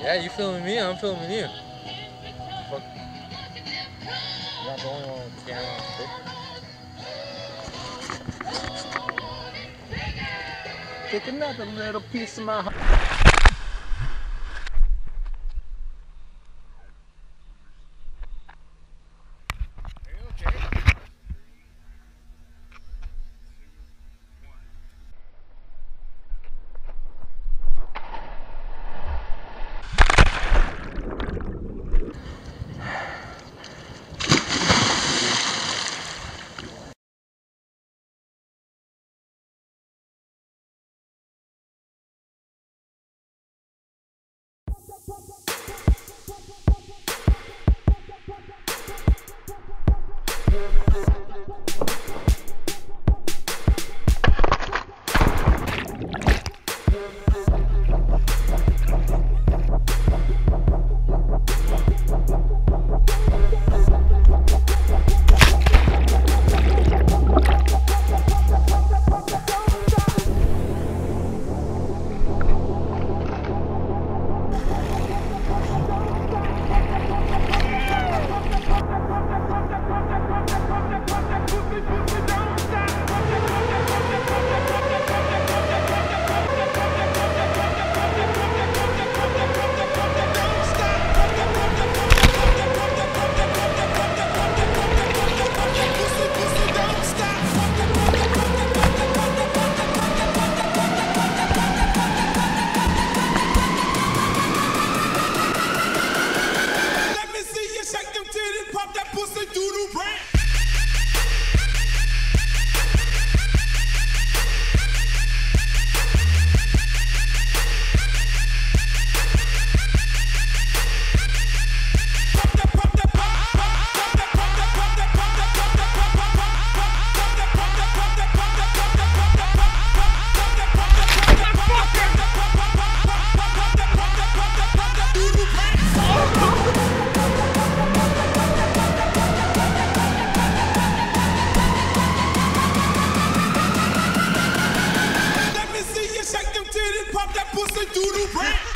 Yeah, you filming me, I'm filming you. Fuck. You're not the only one with camera on another little piece of my heart. that pussy doo doo brand.